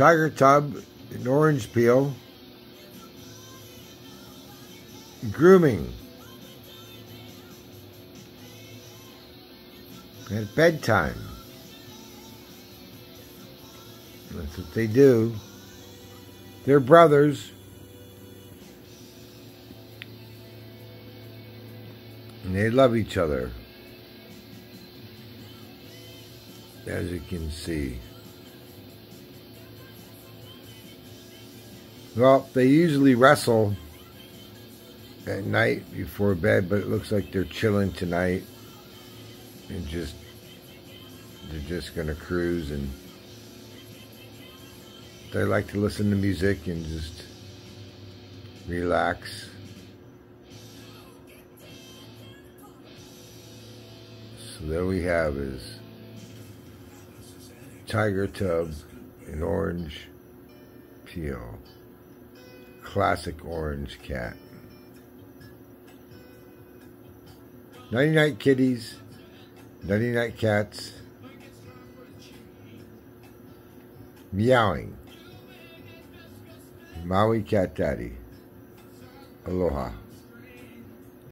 Tiger tubb, an orange peel. Grooming. At bedtime. That's what they do. They're brothers. And they love each other. As you can see. Well, they usually wrestle at night before bed, but it looks like they're chilling tonight and just they're just gonna cruise and they like to listen to music and just relax. So there we have is Tiger Tubb and orange peel. Classic orange cat. Nighty night kitties. Nighty night cats. Meowing. Maui Cat Daddy. Aloha.